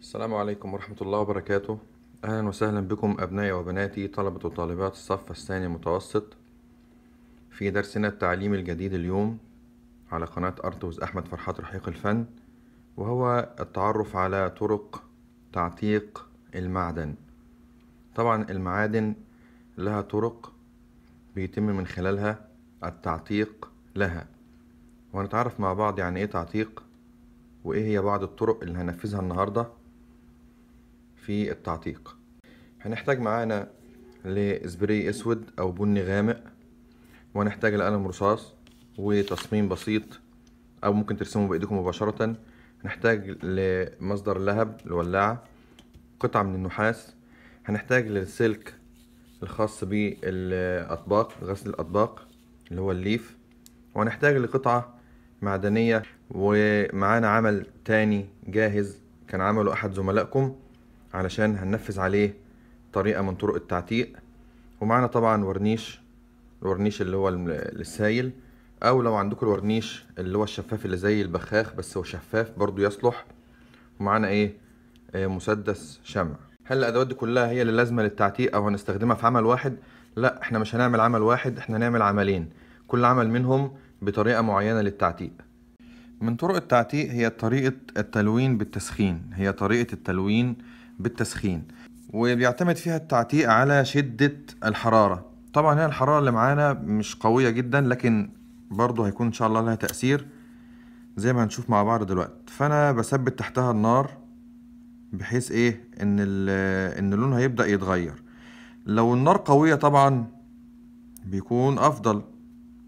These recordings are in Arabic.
السلام عليكم ورحمة الله وبركاته. أهلا وسهلا بكم أبنائي وبناتي طلبة وطالبات الصف الثاني المتوسط في درسنا التعليمي الجديد اليوم على قناة أرتوز أحمد فرحات رحيق الفن وهو التعرف على طرق تعتيق المعدن. طبعا المعادن لها طرق بيتم من خلالها التعتيق لها. وهنتعرف مع بعض يعني إيه تعتيق وإيه هي بعض الطرق اللي هنفذها النهارده. في التعتيق. هنحتاج معانا لسبراي أسود أو بني غامق وهنحتاج لقلم رصاص وتصميم بسيط أو ممكن ترسمه بايديكم مباشرة. هنحتاج لمصدر لهب الولاعة قطعة من النحاس. هنحتاج للسلك الخاص بالأطباق غسل الأطباق اللي هو الليف. وهنحتاج لقطعة معدنية ومعانا عمل تاني جاهز كان عمله أحد زملائكم. علشان هننفذ عليه طريقة من طرق التعتيق. ومعانا طبعا ورنيش الورنيش اللي هو السايل أو لو عندكم الورنيش اللي هو الشفاف اللي زي البخاخ بس هو شفاف برضو يصلح. ومعانا إيه؟ آه، مسدس شمع. هل الأدوات دي كلها هي اللي لازمة للتعتيق أو هنستخدمها في عمل واحد؟ لا إحنا مش هنعمل عمل واحد إحنا هنعمل عملين. كل عمل منهم بطريقة معينة للتعتيق. من طرق التعتيق هي طريقة التلوين بالتسخين. هي طريقة التلوين بالتسخين وبيعتمد فيها التعتيق على شدة الحرارة. طبعا هي الحرارة اللي معانا مش قوية جدا لكن برضو هيكون إن شاء الله لها تأثير زي ما هنشوف مع بعض دلوقتي. فأنا بثبت تحتها النار بحيث إيه؟ إن ال- إن اللون هيبدأ يتغير. لو النار قوية طبعا بيكون أفضل.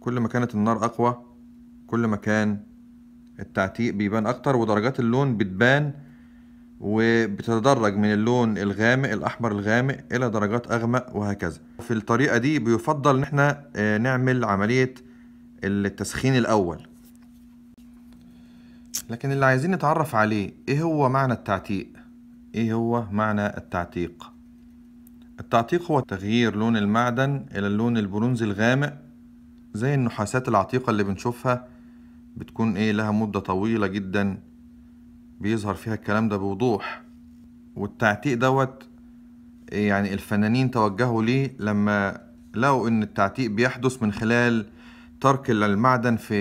كل ما كانت النار أقوى كل ما كان التعتيق بيبان أكتر ودرجات اللون بتبان وبتتدرج من اللون الغامق الأحمر الغامق إلى درجات أغمق وهكذا. في الطريقة دي بيفضل إن إحنا آه، نعمل عملية التسخين الأول. لكن اللي عايزين نتعرف عليه إيه هو معنى التعتيق؟ إيه هو معنى التعتيق؟ التعتيق هو تغيير لون المعدن إلى اللون البرونزي الغامق زي النحاسات العتيقة اللي بنشوفها بتكون إيه لها مدة طويلة جدا. بيظهر فيها الكلام ده بوضوح. والتعتيق دوت يعني الفنانين توجهوا ليه لما لقوا إن التعتيق بيحدث من خلال ترك المعدن في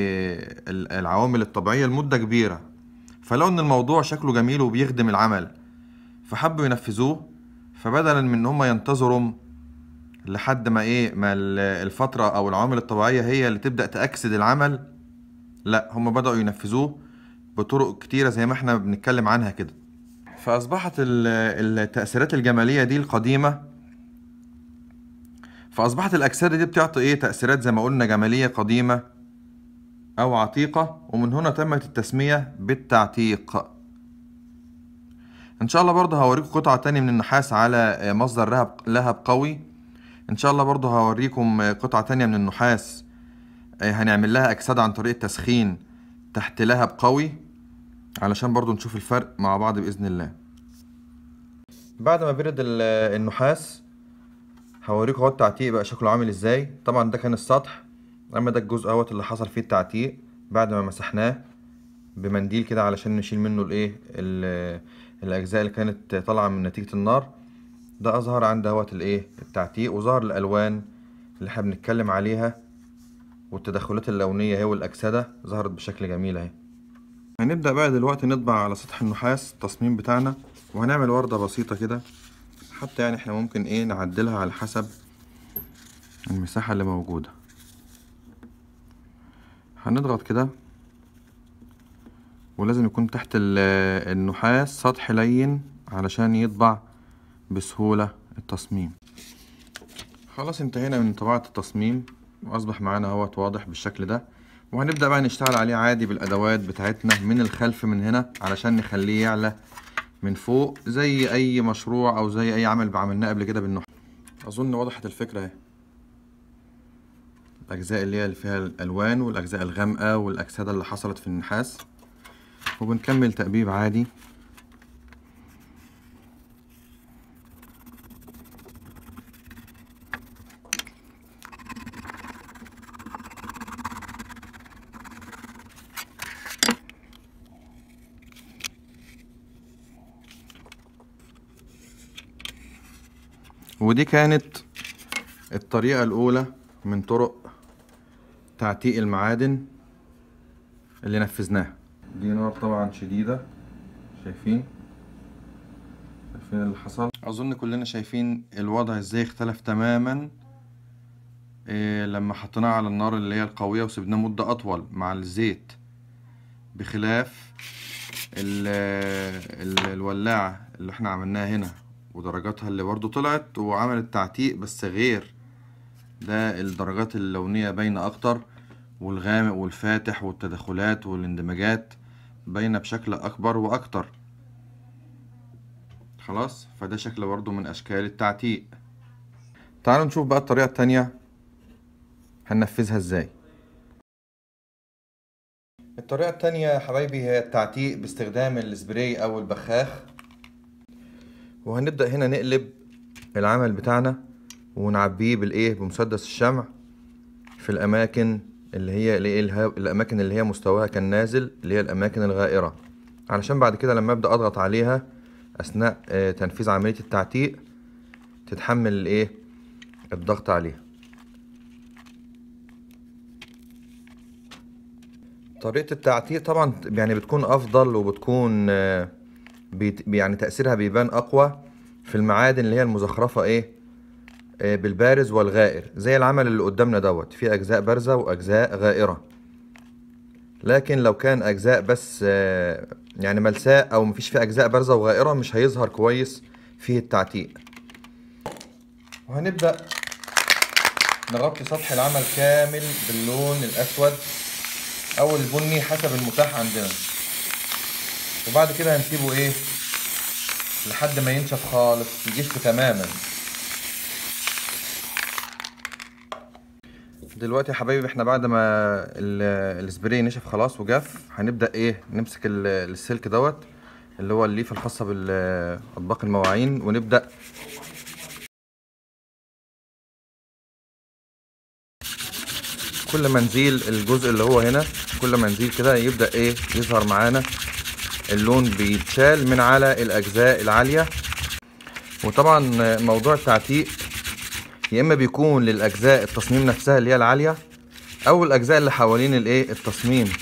ال- العوامل الطبيعية لمدة كبيرة. فلقوا إن الموضوع شكله جميل وبيخدم العمل. فحبوا ينفذوه فبدلا من إن هم ينتظروا لحد ما إيه ما ال- الفترة أو العوامل الطبيعية هي اللي تبدأ تأكسد العمل. لا هم بدأوا ينفذوه. بطرق كتيرة زي ما إحنا بنتكلم عنها كده. فأصبحت ال- التأثيرات الجمالية دي القديمة فأصبحت الأجساد دي بتعطي إيه؟ تأثيرات زي ما قلنا جمالية قديمة أو عتيقة ومن هنا تمت التسمية بالتعتيق. إن شاء الله برضه هوريكم قطعة تانية من النحاس على مصدر لهب لهب قوي. إن شاء الله برضه هوريكم قطعة تانية من النحاس آه، هنعمل لها أجساد عن طريق التسخين تحت لهب قوي. علشان برضه نشوف الفرق مع بعض بإذن الله. بعد ما برد ال- النحاس هوريكم اهو التعتيق بقى شكله عامل إزاي. طبعا ده كان السطح أما ده الجزء اهوت اللي حصل فيه التعتيق بعد ما مسحناه بمنديل كده علشان نشيل منه الايه ال- الأجزاء اللي كانت طالعة من نتيجة النار. ده أظهر عند اهوت الايه التعتيق وظهر الألوان اللي إحنا بنتكلم عليها والتدخلات اللونية اهي والاكسده ظهرت بشكل جميل اهي. هنبدأ بقى دلوقتي نطبع على سطح النحاس التصميم بتاعنا وهنعمل وردة بسيطة كده حتى يعني إحنا ممكن إيه نعدلها على حسب المساحة اللي موجودة. هنضغط كده ولازم يكون تحت ال- النحاس سطح لين علشان يطبع بسهولة التصميم. خلاص انتهينا من طباعة التصميم وأصبح معانا أهوت واضح بالشكل ده. وهنبدأ بقى نشتغل عليه عادي بالأدوات بتاعتنا من الخلف من هنا علشان نخليه يعلى من فوق زي أي مشروع أو زي أي عمل بعملناه قبل كده بالنحاس أظن وضحت الفكرة أهي. الأجزاء اللي هي اللي فيها الألوان والأجزاء الغامقة والأكسدة اللي حصلت في النحاس. وبنكمل تأبيب عادي. ودي كانت الطريقة الأولى من طرق تعتيق المعادن اللي نفذناها. دي نار طبعا شديدة. شايفين؟ شايفين اللي حصل؟ أظن كلنا شايفين الوضع إزاي اختلف تماما إيه لما حطيناه على النار اللي هي القوية وسبناه مدة أطول مع الزيت بخلاف ال ال الولاعة اللي إحنا عملناها هنا. ودرجاتها اللي برضو طلعت وعملت تعتيق بس غير ده الدرجات اللونية باينة أكتر والغامق والفاتح والتدخلات والاندماجات باينة بشكل أكبر وأكتر. خلاص؟ فده شكل برضو من أشكال التعتيق. تعالوا نشوف بقى الطريقة التانية هننفذها إزاي. الطريقة التانية يا حبايبي هي التعتيق باستخدام السبراي أو البخاخ. وهنبدأ هنا نقلب العمل بتاعنا ونعبيه بالإيه؟ بمسدس الشمع في الأماكن اللي هي اللي الأماكن اللي هي مستواها كان نازل اللي هي الأماكن الغائرة. علشان بعد كده لما أبدأ أضغط عليها أثناء تنفيذ عملية التعتيق تتحمل الإيه؟ الضغط عليها. طريقة التعتيق طبعا يعني بتكون أفضل وبتكون بيت يعني تأثيرها بيبان أقوى في المعادن اللي هي المزخرفة إيه؟ بالبارز والغائر زي العمل اللي قدامنا دوت في أجزاء بارزة وأجزاء غائرة. لكن لو كان أجزاء بس يعني ملساء أو مفيش فيه أجزاء بارزة وغائرة مش هيظهر كويس فيه التعتيق. وهنبدأ نغطي سطح العمل كامل باللون الأسود أو البني حسب المتاح عندنا. وبعد كده هنسيبه إيه؟ لحد ما ينشف خالص يجف تماما. دلوقتي يا حبايبي إحنا بعد ما السبراي نشف خلاص وجف هنبدأ إيه؟ نمسك السلك دوت اللي هو الليفة الخاصة بالأطباق المواعين ونبدأ. كل ما نزيل الجزء اللي هو هنا كل ما نزيل كده يبدأ إيه؟ يظهر معانا. اللون بيتشال من على الأجزاء العالية. وطبعا موضوع التعتيق يا إما بيكون للأجزاء التصميم نفسها اللي هي العالية أو الأجزاء اللي حوالين الإيه التصميم.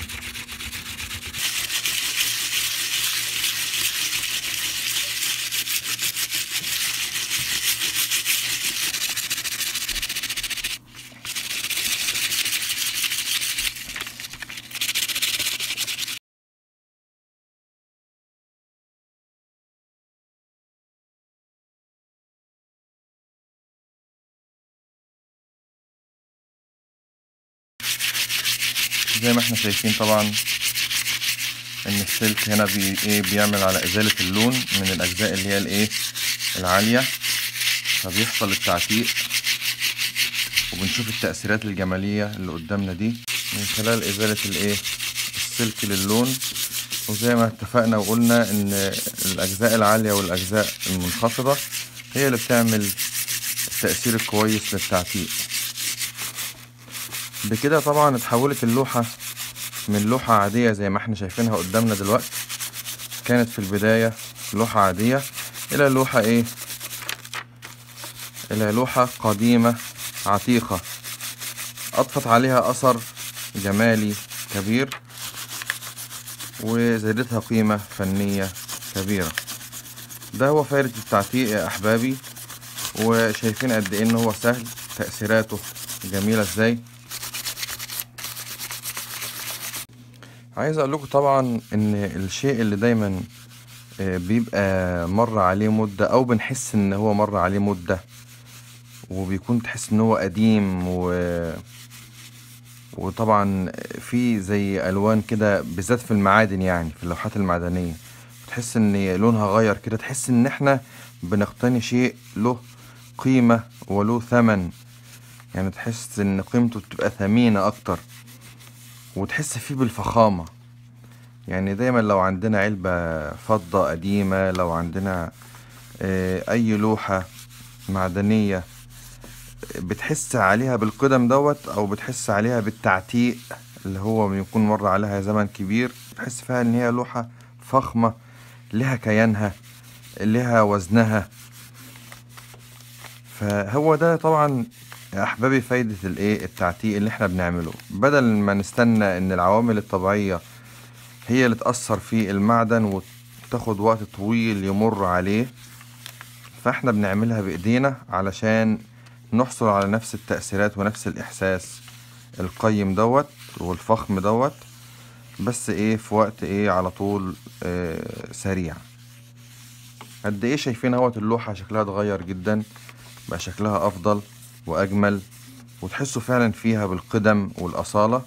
زي ما إحنا شايفين طبعا إن السلك هنا بي إيه بيعمل على إزالة اللون من الأجزاء اللي هي الإيه؟ العالية. فبيحصل التعتيق. وبنشوف التأثيرات الجمالية اللي قدامنا دي من خلال إزالة الإيه؟ السلك للون. وزي ما اتفقنا وقلنا إن الأجزاء العالية والأجزاء المنخفضة هي اللي بتعمل التأثير الكويس للتعتيق. بكده طبعا اتحولت اللوحة من لوحة عادية زي ما إحنا شايفينها قدامنا دلوقتي. كانت في البداية لوحة عادية إلى لوحة إيه؟ إلى لوحة قديمة عتيقة. أضفت عليها أثر جمالي كبير وزادتها قيمة فنية كبيرة. ده هو فائدة التعتيق يا أحبابي وشايفين قد إيه إن هو سهل تأثيراته جميلة إزاي. عايز أقول لكم طبعا إن الشيء اللي دايما بيبقى مر عليه مدة أو بنحس إن هو مر عليه مدة وبيكون تحس إن هو قديم و وطبعا في زي ألوان كده بالذات في المعادن يعني في اللوحات المعدنية. تحس إن لونها غير كده تحس إن إحنا بنقتني شيء له قيمة وله ثمن. يعني تحس إن قيمته بتبقى ثمينة أكتر. وتحس فيه بالفخامة. يعني دايما لو عندنا علبة فضة قديمة لو عندنا أي لوحة معدنية بتحس عليها بالقدم دوت أو بتحس عليها بالتعتيق اللي هو بيكون مر عليها زمن كبير. تحس فيها إن هي لوحة فخمة لها كيانها لها وزنها. فهو ده طبعا يا أحبابي فايدة الإيه؟ التعتيق اللي إحنا بنعمله. بدل ما نستنى إن العوامل الطبيعية هي اللي تأثر في المعدن وتاخد وقت طويل يمر عليه فإحنا بنعملها بإيدينا علشان نحصل على نفس التأثيرات ونفس الإحساس القيم دوت والفخم دوت بس إيه؟ في وقت إيه؟ على طول آه سريع. قد إيه شايفين أهوت اللوحة شكلها اتغير جدا بقى شكلها أفضل؟ وأجمل وتحسوا فعلا فيها بالقدم والأصالة.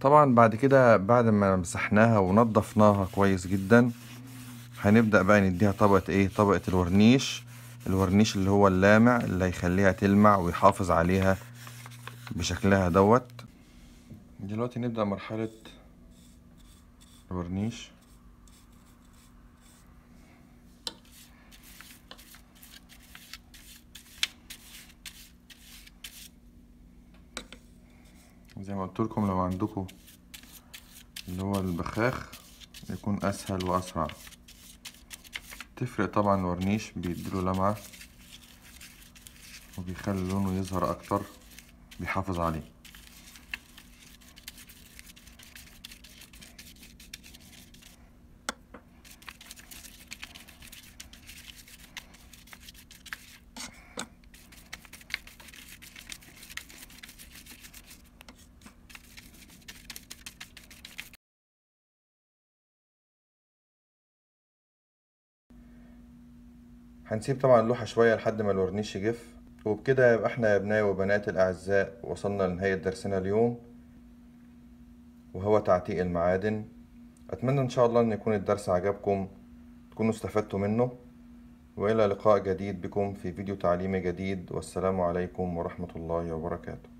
طبعا بعد كده بعد ما مسحناها ونضفناها كويس جدا هنبدأ بقى نديها طبقة إيه؟ طبقة الورنيش. الورنيش اللي هو اللامع اللي هيخليها تلمع ويحافظ عليها بشكلها دوت. دلوقتي نبدأ مرحلة الورنيش. زي ما قلت لكم لو عندكم اللي هو البخاخ يكون أسهل وأسرع. تفرق طبعا الورنيش بيديله لمعة وبيخلي لونه يظهر أكتر بيحافظ عليه. هنسيب طبعا اللوحة شوية لحد ما الورنيش يجف. وبكده يبقى إحنا يا ابنائي وبناتي الأعزاء وصلنا لنهاية درسنا اليوم. وهو تعتيق المعادن. أتمنى إن شاء الله أن يكون الدرس عجبكم تكونوا استفدتوا منه. وإلى لقاء جديد بكم في فيديو تعليمي جديد. والسلام عليكم ورحمة الله وبركاته.